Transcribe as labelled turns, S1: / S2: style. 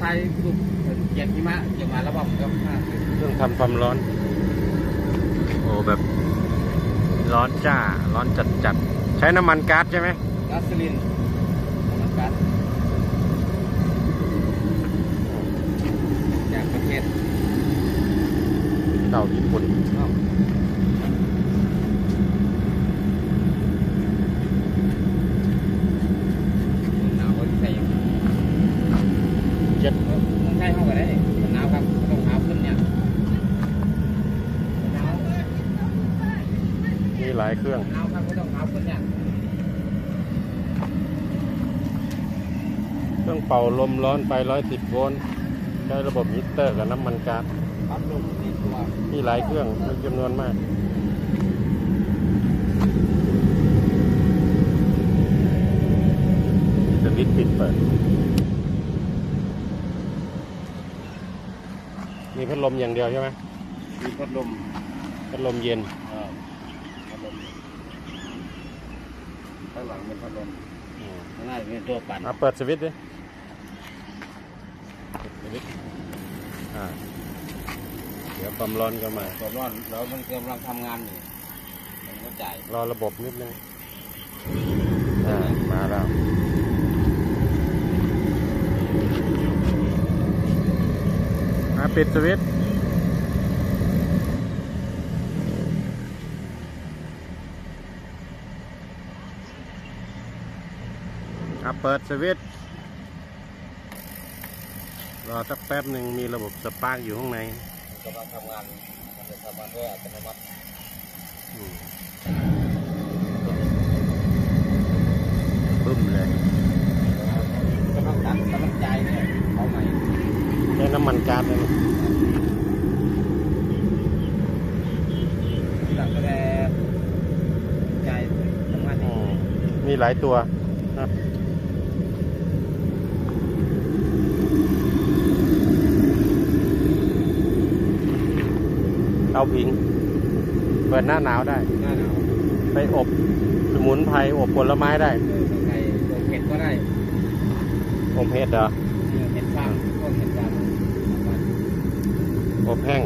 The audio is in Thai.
S1: ไทยรูปเกียรติหิมะเกี่ยวกับระบบก็มาก
S2: เครื่องทำความร้อน โอ้แบบ ร้อนจ้า ร้อนจัดจัดๆใช้น้ำมันก๊าซใช่ไหม
S1: กัสลินน้ำมันก๊าซจากประเทศ
S2: เต่าญี่ปุ่น
S1: นอกหนาวก็ใส่
S2: เจ็ด
S1: เมืองไทยเข้าไปได้หนาวครับต้องหนาวขึ้นเนี่ยหนาว
S2: มีหลายเครื่อง
S1: หนาวครับต้องหนาวขึ้นเนี่ย
S2: เครื่องเป่าลมร้อนไปร้อยสิบโวลต์ใช้ระบบฮีเตอร์กับน้ำมันก๊าซ
S1: พัดลมที่ตัว
S2: มีหลายเครื่องมีจำนวนมากสวิตช์ปิดเปิด มีพัดลมอย่างเดียวใช่ไหม
S1: มีพัดลม
S2: พัดลมเย็น
S1: เอ่อพัดลมข้างหลังเป็นพัดลม
S2: อืม
S1: ข้างหน้าเป็นตัวปั่น
S2: เอาเปิดสวิตช์ดิสวิตช์อ่าเดี๋ยวความร้อนก็มา
S1: ตัวร้อนแล้วมันกำลังทำงานอยู่มันก็จ่าย
S2: รอระบบนิดนึงอ่ามาแล้ว อ่า ปิดสวิตช์อ่าเปิดสวิตช์รอสักแป๊บหนึ่งมีระบบสปาร์กอยู่ข้างใน
S1: กำลังทำงานมันจะทำงานด้วยอัตโนมัติ
S2: อืมบึ้มเลย
S1: กำลังตัดกำลังจ่ายเนี่ยเขาใหม่
S2: ใช้น้ำมันก๊าซเลยนะ
S1: ที่หลังก็ได้จ่ายทำงาน
S2: อืมมีหลายตัวนะเตาผิง เปิดหน้าหนาวได้
S1: หน้าหนาว
S2: ไปอบสมุนไพรอบผลไม้ได้
S1: เออใส่ตัวเห็ดก็ได้
S2: อบเห็ดเหรอ
S1: เออเห็ดฟางพวกเห็ดฟาง
S2: อบ แห้ง